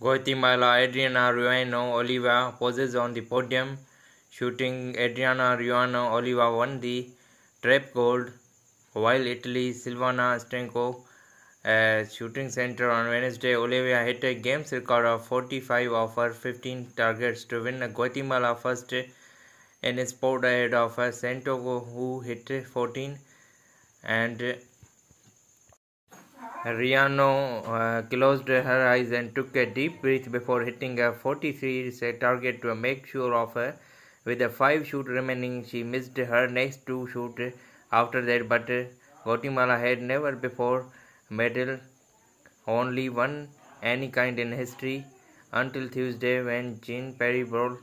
Guatemala Adriana Ruano Oliva poses on the podium, shooting Adriana Ruano Oliva won the trap gold, while Italy's Silvana Stanco at shooting center on Wednesday, Olivia hit a game's record of 45 of her 15 targets to win Guatemala first in sport ahead of Santiago who hit 14 and Ruano uh, closed her eyes and took a deep breath before hitting a 43 target to make sure of her. With a 5 shoot remaining, she missed her next 2 shoot after that, but Guatemala had never before medal only one any kind in history until Tuesday when Jean Pierre Brol